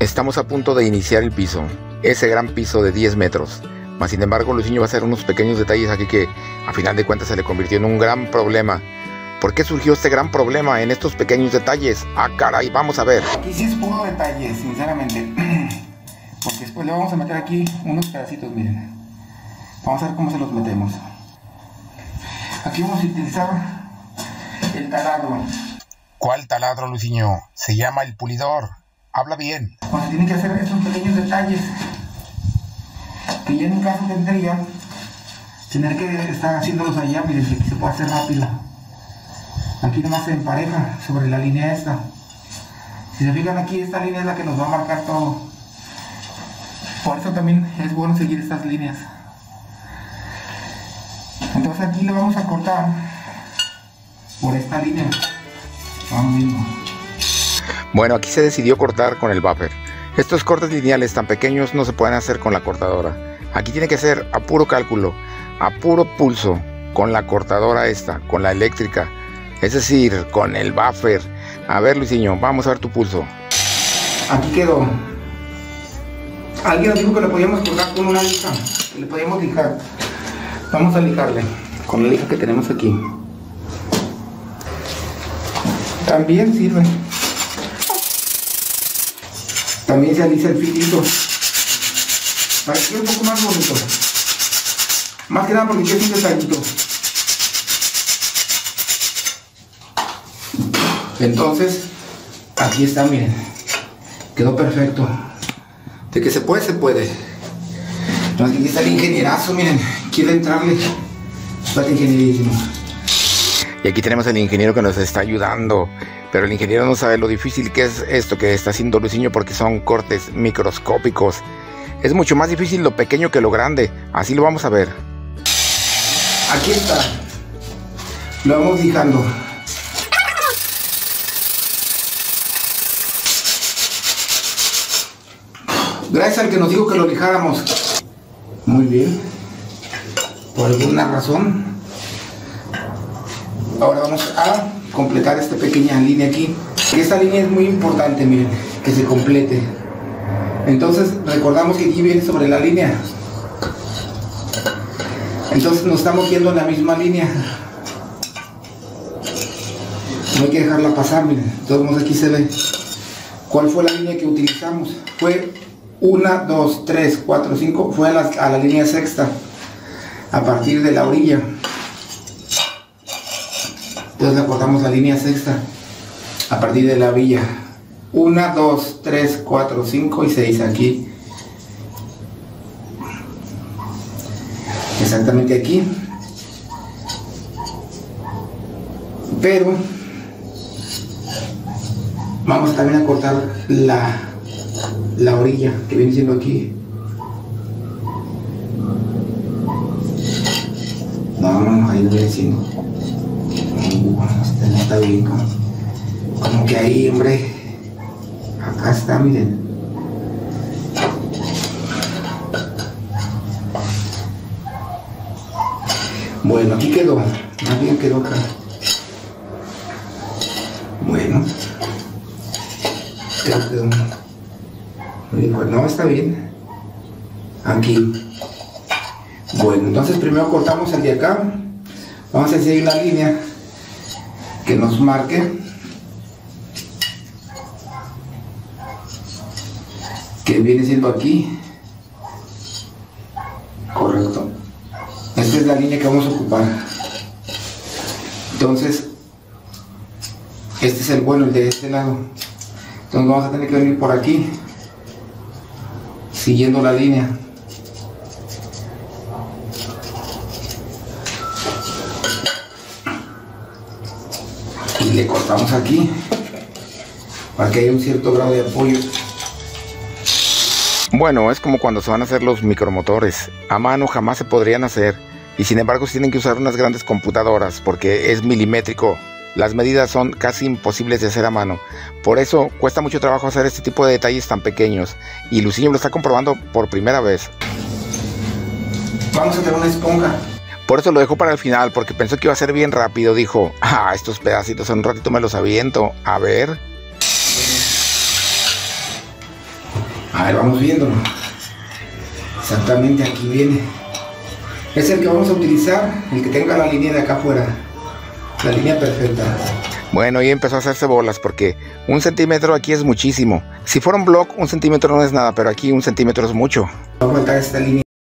Estamos a punto de iniciar el piso, ese gran piso de 10 metros. Mas sin embargo, Luciño va a hacer unos pequeños detalles aquí que a final de cuentas se le convirtió en un gran problema. ¿Por qué surgió este gran problema en estos pequeños detalles? Ah, caray, vamos a ver. Aquí sí es puro detalle, sinceramente. Porque después le vamos a meter aquí unos pedacitos, miren. Vamos a ver cómo se los metemos. Aquí vamos a utilizar el taladro. ¿Cuál taladro, Luciño? Se llama el pulidor. Habla bien. Se tienen que hacer estos pequeños detalles que ya en un caso tendría tener que estar haciéndolos allá, aquí se puede hacer rápido. Aquí nomás se empareja sobre la línea esta. Si se fijan aquí, esta línea es la que nos va a marcar todo. Por eso también es bueno seguir estas líneas. Entonces aquí lo vamos a cortar por esta línea. Vamos viendo. Bueno, aquí se decidió cortar con el buffer. Estos cortes lineales tan pequeños no se pueden hacer con la cortadora. Aquí tiene que ser a puro cálculo, a puro pulso, con la cortadora esta, con la eléctrica. Es decir, con el buffer. A ver, Luisinho, vamos a ver tu pulso. Aquí quedó. Alguien dijo que lo podíamos cortar con una lija. Le podíamos lijar. Vamos a lijarle con la lija que tenemos aquí. También sirve. También se alisa el filito. Para que quede un poco más bonito. Más que nada porque quiero un detallito. Entonces, aquí está, miren. Quedó perfecto. De que se puede, se puede. Entonces, aquí está el ingenierazo, miren. Quiere entrarle. Está ingenierísimo. Y aquí tenemos al ingeniero que nos está ayudando. Pero el ingeniero no sabe lo difícil que es esto que está haciendo Luciño porque son cortes microscópicos. Es mucho más difícil lo pequeño que lo grande. Así lo vamos a ver. Aquí está. Lo vamos lijando. Gracias al que nos dijo que lo lijáramos. Muy bien. Por alguna razón. Ahora vamos a completar esta pequeña línea aquí. Esta línea es muy importante, miren, que se complete. Entonces recordamos que aquí viene sobre la línea. Entonces nos estamos yendo en la misma línea. No hay que dejarla pasar, miren. Todos aquí se ve. ¿Cuál fue la línea que utilizamos? Fue 1, 2, 3, 4, 5. Fue a la, a la línea sexta. A partir de la orilla. Entonces le cortamos la línea sexta. A partir de la villa. 1, 2, 3, 4, 5 y 6 aquí. Exactamente aquí. Pero vamos también a cortar la, la orilla que viene siendo aquí. No, no, no, ahí no viene siendo. Bien. Como, que ahí, hombre. Acá está, miren. Bueno, aquí quedó. Más bien quedó acá. Bueno. Creo que... No, está bien. Aquí. Bueno, entonces primero cortamos el de acá. Vamos a seguir la línea que nos marque. Que viene siendo aquí. Correcto. Esta es la línea que vamos a ocupar. Entonces, este es el bueno, el de este lado. Entonces vamos a tener que venir por aquí, siguiendo la línea. Le cortamos aquí, para que haya un cierto grado de apoyo. Bueno, es como cuando se van a hacer los micromotores. A mano jamás se podrían hacer y sin embargo se tienen que usar unas grandes computadoras porque es milimétrico. Las medidas son casi imposibles de hacer a mano. Por eso cuesta mucho trabajo hacer este tipo de detalles tan pequeños. Y Luciño lo está comprobando por primera vez. Vamos a hacer una esponja. Por eso lo dejó para el final, porque pensó que iba a ser bien rápido. Dijo, ah, estos pedacitos en un ratito me los aviento. A ver. A ver, vamos viéndolo. Exactamente aquí viene. Es el que vamos a utilizar, el que tenga la línea de acá afuera. La línea perfecta. Bueno, y empezó a hacerse bolas porque un centímetro aquí es muchísimo. Si fuera un block, un centímetro no es nada, pero aquí un centímetro es mucho. Va a faltar esta línea.